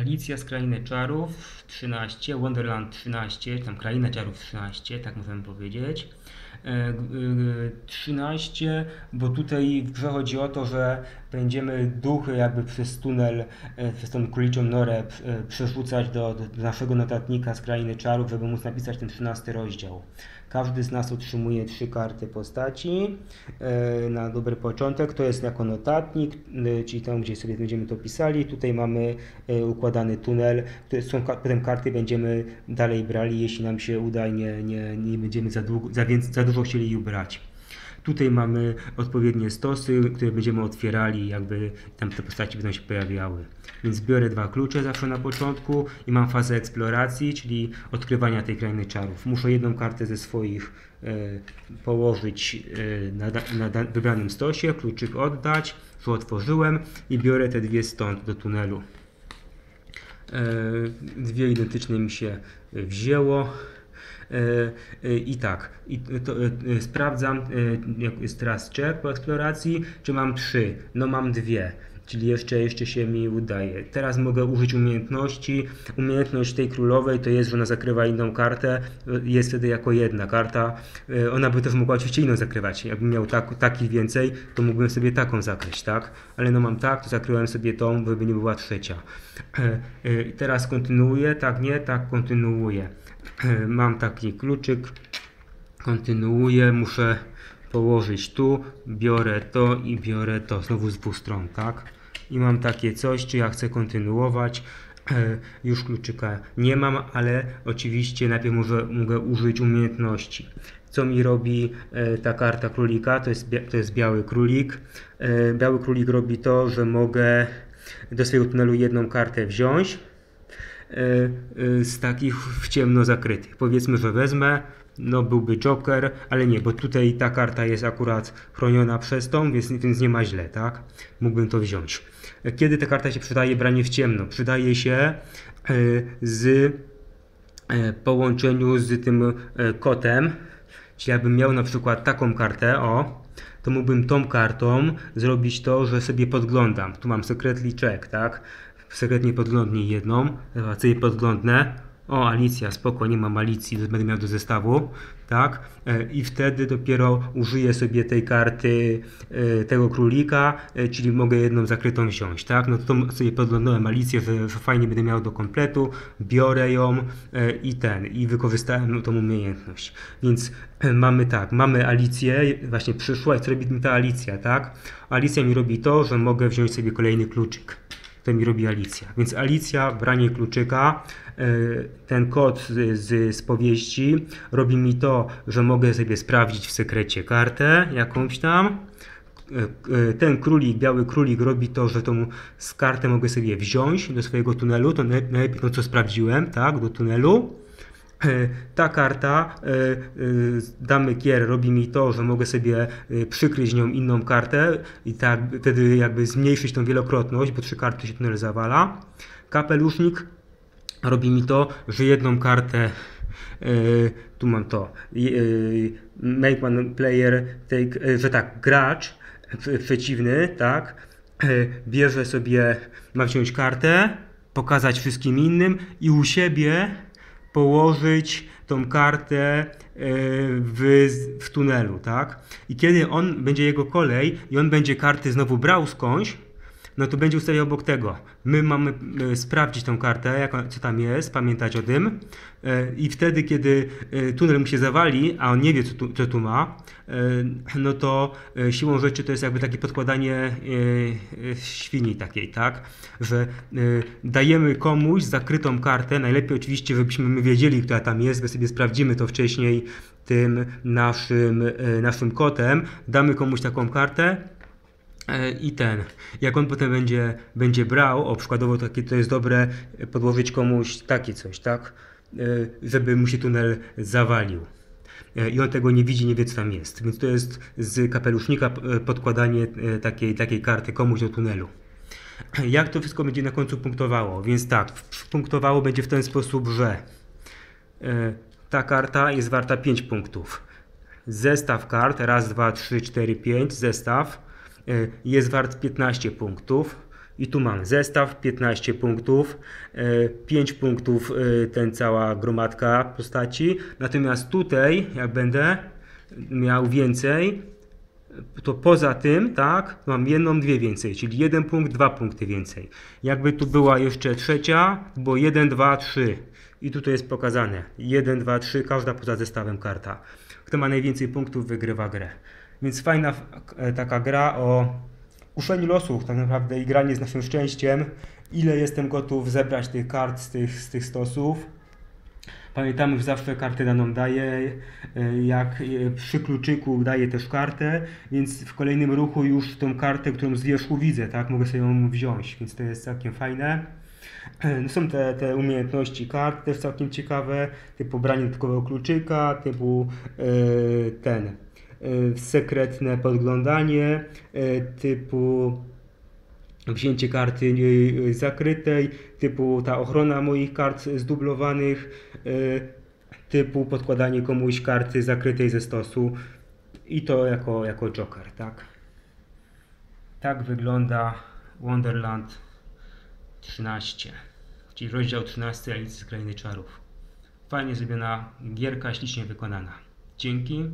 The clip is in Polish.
Alicja z Krainy Czarów 13, Wonderland 13, tam Kraina Czarów 13, tak możemy powiedzieć. E, g- y, 13, bo tutaj w grze chodzi o to, że będziemy duchy jakby przez tunel, e, przez tą króliczą norę e, przerzucać do, do naszego notatnika z Krainy Czarów, żeby móc napisać ten 13 rozdział. Każdy z nas otrzymuje trzy karty postaci e, na dobry początek. To jest jako notatnik, e, czyli tam, gdzie sobie będziemy to pisali. Tutaj mamy e, układany tunel. To są, potem karty będziemy dalej brali, jeśli nam się uda i nie, nie, nie będziemy za, długo, za, więcej, za dużo chcieli ich brać. Tutaj mamy odpowiednie stosy, które będziemy otwierali, jakby tam te postaci będą się pojawiały. Więc biorę dwa klucze zawsze na początku i mam fazę eksploracji, czyli odkrywania tej krainy czarów. Muszę jedną kartę ze swoich e, położyć e, na, na wybranym stosie, kluczyk oddać, że otworzyłem i biorę te dwie stąd do tunelu. E, dwie identyczne mi się wzięło. E, e, I tak, i to, e, sprawdzam, jest teraz check po eksploracji, czy mam trzy. No mam dwie, czyli jeszcze, jeszcze się mi udaje. Teraz mogę użyć umiejętności. Umiejętność tej królowej to jest, że ona zakrywa inną kartę, jest wtedy jako jedna karta. Ona by też mogła oczywiście inną zakrywać. Jakbym miał tak, takich więcej, to mógłbym sobie taką zakryć, tak? Ale no mam tak, to zakryłem sobie tą, żeby nie była trzecia. Teraz kontynuuję, tak nie, tak kontynuuję. E, Mam taki kluczyk, kontynuuję, muszę położyć tu, biorę to i biorę to, znowu z dwóch stron, tak? I mam takie coś, czy ja chcę kontynuować. E, Już kluczyka nie mam, ale oczywiście najpierw może, mogę użyć umiejętności. Co mi robi e, ta karta królika? To jest, to jest biały królik. Biały królik robi to, że mogę do swojego tunelu jedną kartę wziąć z takich w ciemno zakrytych. Powiedzmy, że wezmę, no byłby Joker, ale nie, bo tutaj ta karta jest akurat chroniona przez tą, więc, więc nie ma źle, tak? Mógłbym to wziąć. E, Kiedy ta karta się przydaje branie w ciemno? Przydaje się e, z e, połączeniu z tym e, kotem, czyli jakbym miał na przykład taką kartę, o, to mógłbym tą kartą zrobić to, że sobie podglądam. Tu mam secretly check, tak? Sekretnie podglądnij jedną, teraz sobie podglądnę. O, Alicja, spoko, nie mam Alicji, będę miał do zestawu, tak? E, I wtedy dopiero użyję sobie tej karty e, tego królika, e, czyli mogę jedną zakrytą wziąć, tak? No to sobie podglądałem Alicję, że, fajnie będę miał do kompletu, biorę ją i ten, i wykorzystałem tą umiejętność. Więc mamy tak, mamy Alicję, właśnie przyszła i co robi mi ta Alicja, tak? Alicja mi robi to, że mogę wziąć sobie kolejny kluczyk to mi robi Alicja. Więc Alicja, branie kluczyka, e, ten kod z, z, powieści robi mi to, że mogę sobie sprawdzić w sekrecie kartę jakąś tam. E, e, Ten królik, biały królik robi to, że tą kartę mogę sobie wziąć do swojego tunelu, to naj- najlepiej to co sprawdziłem, tak, do tunelu. E, Ta karta, e, e, damy kier, robi mi to, że mogę sobie przykryć nią inną kartę i tak wtedy jakby zmniejszyć tą wielokrotność, bo trzy karty się tunel zawala. Kapelusznik robi mi to, że jedną kartę, tu mam to, make one player take, że tak, gracz przeciwny, tak, bierze sobie, ma wziąć kartę, pokazać wszystkim innym i u siebie położyć tą kartę e, w, w tunelu, tak? I kiedy on będzie jego kolej i on będzie karty znowu brał skądś, no to będzie ustawiał obok tego. My mamy e, sprawdzić tą kartę, jak, co tam jest, pamiętać o tym e, i wtedy, kiedy e, tunel mu się zawali, a on nie wie, co tu, co tu ma, no to siłą rzeczy to jest jakby takie podkładanie świni takiej, tak? Że dajemy komuś zakrytą kartę, najlepiej oczywiście, żebyśmy my wiedzieli, która tam jest, bo sobie sprawdzimy to wcześniej tym naszym, naszym kotem, damy komuś taką kartę, I ten, jak on potem będzie, będzie brał, o przykładowo takie to jest dobre e, podłożyć komuś takie coś, tak? E, Żeby mu się tunel zawalił. E, I on tego nie widzi, nie wie co tam jest. Więc to jest z kapelusznika e, podkładanie e, takiej, takiej karty komuś do tunelu. Jak to wszystko będzie na końcu punktowało? Więc tak, punktowało będzie w ten sposób, że e, ta karta jest warta 5 punktów. Zestaw kart, raz, dwa, trzy, cztery, pięć, zestaw e, jest wart 15 punktów I tu mam zestaw 15 punktów, 5 punktów e, ten cała gromadka postaci. Natomiast tutaj, jak będę miał więcej, to poza tym, tak, mam jedną, dwie więcej, czyli jeden punkt, dwa punkty więcej. Jakby tu była jeszcze trzecia, bo 1, 2, 3. I tutaj jest pokazane 1, 2, 3, każda poza zestawem karta. Kto ma najwięcej punktów, wygrywa grę. Więc fajna e, taka gra o kuszeniu losów, tak naprawdę i granie z naszym szczęściem. Ile jestem gotów zebrać tych kart z tych, z tych stosów. Pamiętamy, że zawsze kartę daną daje, e, jak e, przy kluczyku daje też kartę, więc w kolejnym ruchu już tą kartę, którą z wierzchu widzę, tak, mogę sobie ją wziąć, więc to jest całkiem fajne. No są te, te umiejętności kart też całkiem ciekawe, typu branie dodatkowego kluczyka, typu e, ten sekretne podglądanie, e, typu wzięcie karty e, zakrytej, typu ta ochrona moich kart zdublowanych, typu podkładanie komuś karty zakrytej ze stosu i to jako, jako joker, tak? Tak wygląda Wonderland 13, czyli rozdział 13 Alicji z Krainy Czarów. Fajnie zrobiona gierka, ślicznie wykonana. Dzięki.